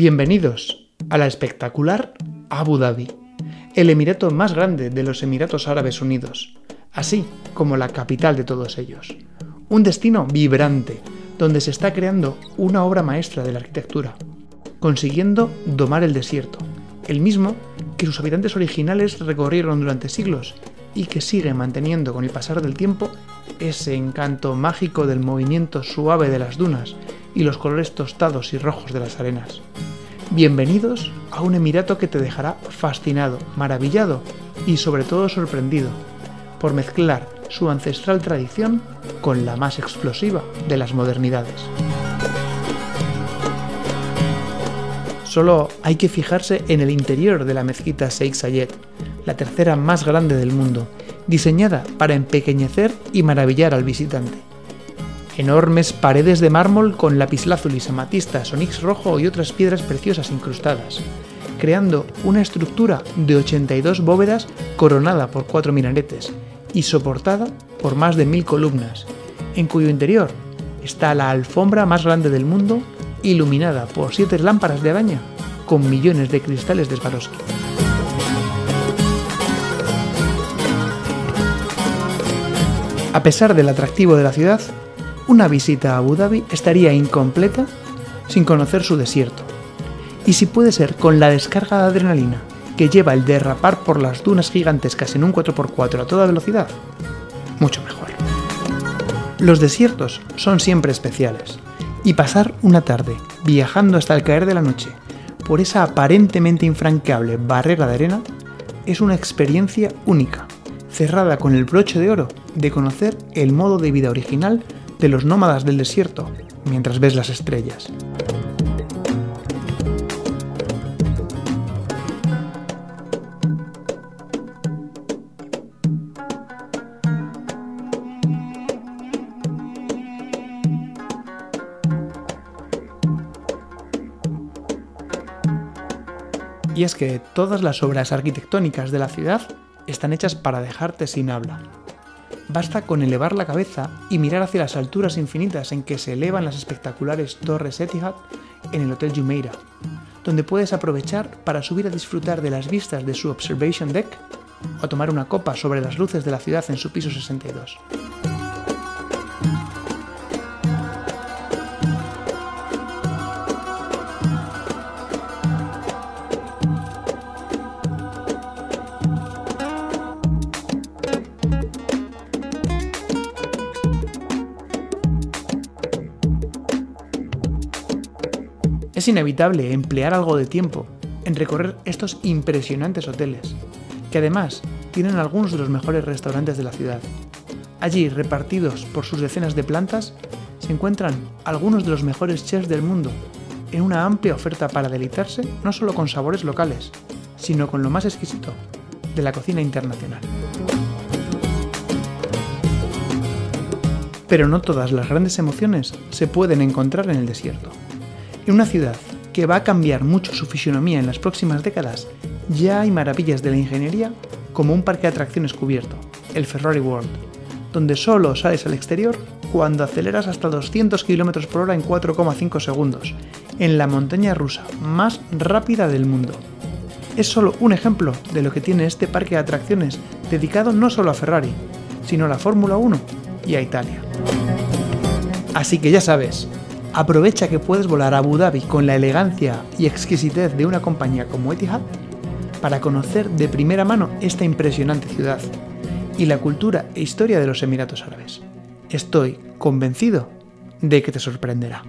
Bienvenidos a la espectacular Abu Dhabi, el emirato más grande de los Emiratos Árabes Unidos, así como la capital de todos ellos. Un destino vibrante, donde se está creando una obra maestra de la arquitectura, consiguiendo domar el desierto, el mismo que sus habitantes originales recorrieron durante siglos y que sigue manteniendo con el pasar del tiempo ese encanto mágico del movimiento suave de las dunas y los colores tostados y rojos de las arenas. Bienvenidos a un Emirato que te dejará fascinado, maravillado y sobre todo sorprendido por mezclar su ancestral tradición con la más explosiva de las modernidades. Solo hay que fijarse en el interior de la mezquita Sheikh Zayed, la tercera más grande del mundo, diseñada para empequeñecer y maravillar al visitante enormes paredes de mármol con lapislázuli, amatista, onix rojo y otras piedras preciosas incrustadas, creando una estructura de 82 bóvedas coronada por cuatro minaretes y soportada por más de mil columnas, en cuyo interior está la alfombra más grande del mundo, iluminada por siete lámparas de araña con millones de cristales de Swarovski. A pesar del atractivo de la ciudad, una visita a Abu Dhabi estaría incompleta sin conocer su desierto. Y si puede ser con la descarga de adrenalina que lleva el derrapar por las dunas gigantescas en un 4x4 a toda velocidad, mucho mejor. Los desiertos son siempre especiales, y pasar una tarde viajando hasta el caer de la noche por esa aparentemente infranqueable barrera de arena es una experiencia única, cerrada con el broche de oro de conocer el modo de vida original de los nómadas del desierto mientras ves las estrellas. Y es que todas las obras arquitectónicas de la ciudad están hechas para dejarte sin habla, Basta con elevar la cabeza y mirar hacia las alturas infinitas en que se elevan las espectaculares torres Etihad en el Hotel Jumeirah, donde puedes aprovechar para subir a disfrutar de las vistas de su Observation Deck o tomar una copa sobre las luces de la ciudad en su piso 62. Es inevitable emplear algo de tiempo en recorrer estos impresionantes hoteles, que además tienen algunos de los mejores restaurantes de la ciudad. Allí, repartidos por sus decenas de plantas, se encuentran algunos de los mejores chefs del mundo, en una amplia oferta para deleitarse no solo con sabores locales, sino con lo más exquisito de la cocina internacional. Pero no todas las grandes emociones se pueden encontrar en el desierto. En una ciudad que va a cambiar mucho su fisionomía en las próximas décadas, ya hay maravillas de la ingeniería como un parque de atracciones cubierto, el Ferrari World, donde solo sales al exterior cuando aceleras hasta 200 km por hora en 4,5 segundos, en la montaña rusa más rápida del mundo. Es solo un ejemplo de lo que tiene este parque de atracciones dedicado no solo a Ferrari, sino a la Fórmula 1 y a Italia. Así que ya sabes, Aprovecha que puedes volar a Abu Dhabi con la elegancia y exquisitez de una compañía como Etihad para conocer de primera mano esta impresionante ciudad y la cultura e historia de los Emiratos Árabes. Estoy convencido de que te sorprenderá.